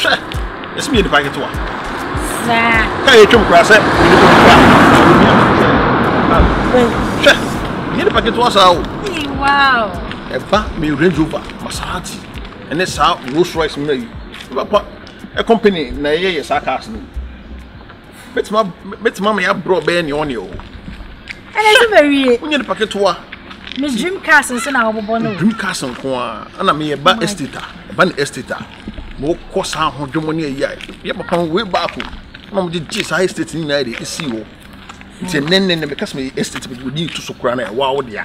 Hwɛ! Ɛsɛ meyɛ nipa ketewa. Saa. Ka yɛ twam koraa sɛ meyɛ nipa ketewa. Hwɛ! Meyɛ nipa ketewa saa o. Wow. Ɛba me Range Rover, Maserati, ɛne saa Rolls Royce mu na yi. Papa, ɛ company na ɛyɛ yɛ saa cars no. Mɛtumi ab mɛtumi ama yɛ abrɛ ɔbɛyɛ nea ɔne o. Ɛna ɛdum awie. Wonyɛ nipa ketewa. Me dream cars nso na wɔbobɔ no. Dream cars nko a ɛna meyɛ ba oh estate a ɛba ne estate a mokɔ saa ho dwom ne ayi a yɛ papa ho way back o na wɔgye gye saa estate ne nyinaa de esi hɔ nti ɛnɛ nnɛ nnɛ meka sɛ meyɛ estate mede wodi to so koraa na ɛwɔ awo dea.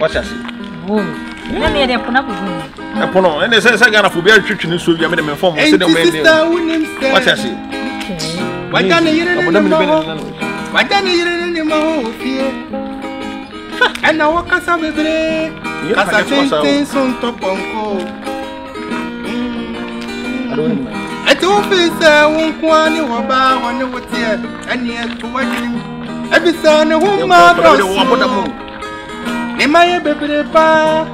wate ase na meyɛ deɛ pona kogu mu ɛpono ɛne sɛ sɛ ghanafo biara twetwe ne nsuo wia mede memfa mu sɛdeɛ mɛnɛ wate ase wagya ne yere ne ne ma hɔ wagya ne yere ne ne ma hɔ wɔ fie ɛna wɔkasa bebree kasa tenten so ntɔpɔnkɔ ɛte wo fi sɛ wo nko a ne wɔbaa hɔ ne wo teɛ ɛne ɛto w'adwenem ɛfisɛ ne ho mma dɔso ne ma yɛ bebree paa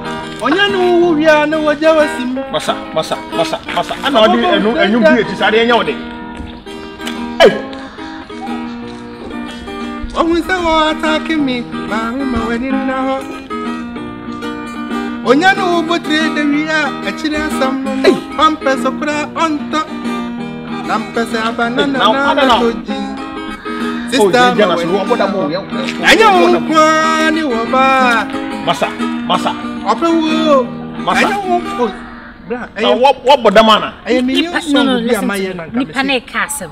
ɔnyɛ ne wo wie a ne wɔgya wasim masa masa masa masa ana ɔde ɛnwom bi ɛti sɛ adeɛ nyɛ wo de Ohun sɛ wɔ ataake me maame ma w'ani nna hɔ. Onya ne wo botire da wie a akyiri asɛm no no ɔmpɛ so koraa ɔntɔ. Na mpɛ sɛ abanna na na na to gyin. Sista ma w'ani nna hɔ. Ɛnyɛ wo nko ara ne wɔ baa. Masa, masa. Ɔpɛ wo. Masa. Ɛnyɛ wo nko. Bra, ɛyɛ. Wɔbɔ dam ana. Ɛyɛ me new song bi a ma yɛ na nka me se. Nipa na ɛka asɛm.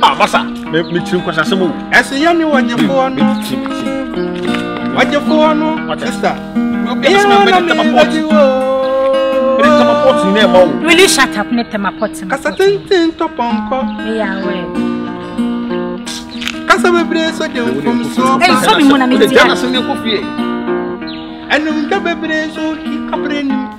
Ah, masa, me me tiri nkwasa sɛ mo. Ɛsɛ yɛ ne wɔgyefoɔ no. Wɔgyefoɔ no. Sista. Ɛyɛ wɔn na mi bɛgye wo. Ɛdi tɛma pɔt ne ɛma wo. Will you shut up ne tɛma pɔt ne. Kasa tenten tɔ pɔnkɔ. Ɛyɛ awɛ. Kasa bebree so de nfom so. Ɛyɛ sɔ mi mu na mi di a. Ɛnum dwa bebree so kikabere nim.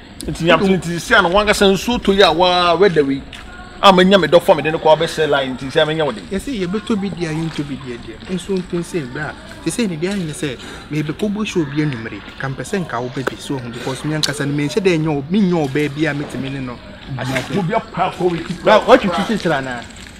Nti nyam sɛ nti sɛ no wankasa nsuo tɔ yi a waa wɛda wei a manya me dɔfo a mede no kɔ abɛsɛ line nti sɛ menyɛ wo den. Yɛsɛ yɛbɛtɔ bi deɛ a yɛntɔ bi deɛ deɛ nso nti sɛ ɛbrɛ a te sɛ ne deɛ ayɛ ne sɛ mebɛkɔbɔ show bi anwummere ka mpɛ sɛ nka wobɛ bi so ho because me ankasa no menhyɛ dɛ nyɛ menyɛ ɔbaa bi a mɛtumi ne no atwitwi sesra anaa